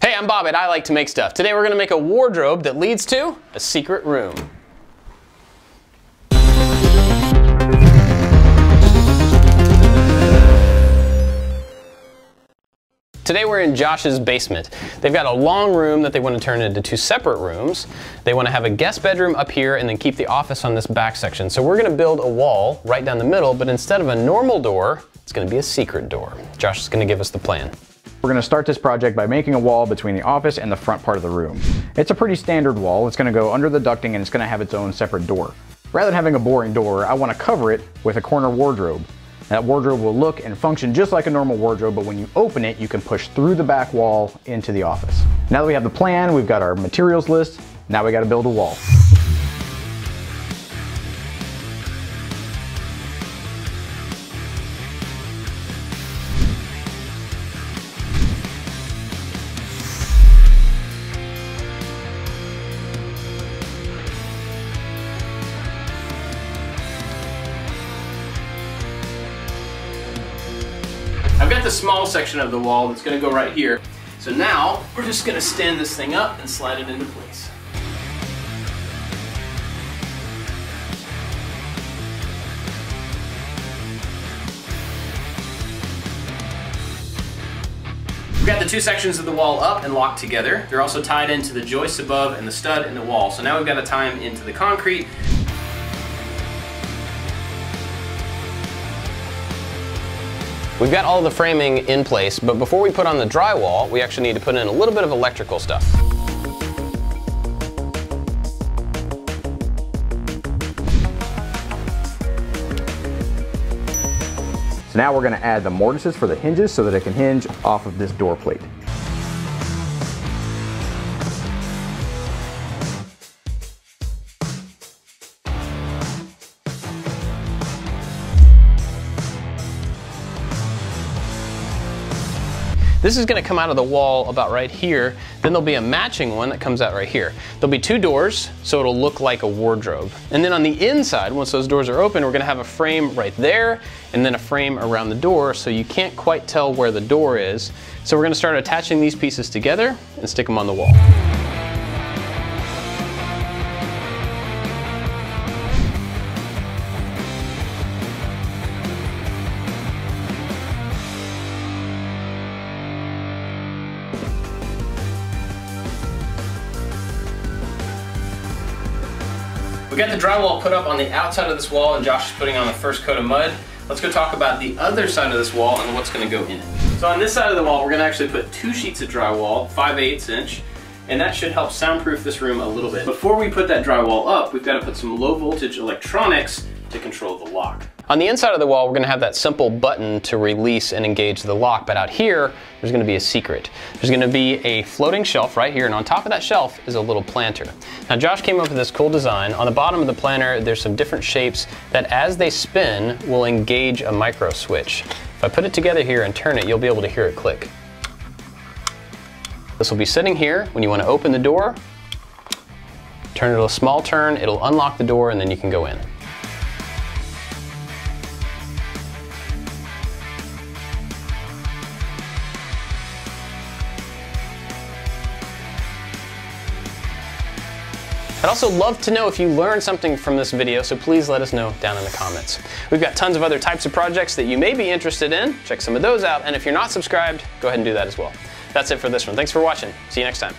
Hey, I'm Bob and I like to make stuff. Today we're gonna make a wardrobe that leads to a secret room. Today we're in Josh's basement. They've got a long room that they want to turn into two separate rooms. They want to have a guest bedroom up here and then keep the office on this back section. So we're going to build a wall right down the middle, but instead of a normal door, it's going to be a secret door. Josh is going to give us the plan. We're gonna start this project by making a wall between the office and the front part of the room. It's a pretty standard wall. It's gonna go under the ducting and it's gonna have its own separate door. Rather than having a boring door, I wanna cover it with a corner wardrobe. That wardrobe will look and function just like a normal wardrobe, but when you open it, you can push through the back wall into the office. Now that we have the plan, we've got our materials list, now we gotta build a wall. I've got the small section of the wall that's gonna go right here. So now we're just gonna stand this thing up and slide it into place. We've got the two sections of the wall up and locked together. They're also tied into the joists above and the stud in the wall. So now we've got to tie them into the concrete We've got all the framing in place, but before we put on the drywall, we actually need to put in a little bit of electrical stuff. So now we're gonna add the mortises for the hinges so that it can hinge off of this door plate. This is gonna come out of the wall about right here. Then there'll be a matching one that comes out right here. There'll be two doors, so it'll look like a wardrobe. And then on the inside, once those doors are open, we're gonna have a frame right there, and then a frame around the door, so you can't quite tell where the door is. So we're gonna start attaching these pieces together and stick them on the wall. Got the drywall put up on the outside of this wall and Josh is putting on the first coat of mud. Let's go talk about the other side of this wall and what's gonna go in it. So on this side of the wall, we're gonna actually put two sheets of drywall, 5 8 inch, and that should help soundproof this room a little bit. Before we put that drywall up, we've gotta put some low voltage electronics to control the lock. On the inside of the wall, we're gonna have that simple button to release and engage the lock, but out here, there's gonna be a secret. There's gonna be a floating shelf right here, and on top of that shelf is a little planter. Now Josh came up with this cool design. On the bottom of the planter, there's some different shapes that as they spin, will engage a micro switch. If I put it together here and turn it, you'll be able to hear it click. This will be sitting here. When you wanna open the door, turn it a small turn, it'll unlock the door, and then you can go in. I'd also love to know if you learned something from this video, so please let us know down in the comments. We've got tons of other types of projects that you may be interested in. Check some of those out, and if you're not subscribed, go ahead and do that as well. That's it for this one. Thanks for watching. See you next time.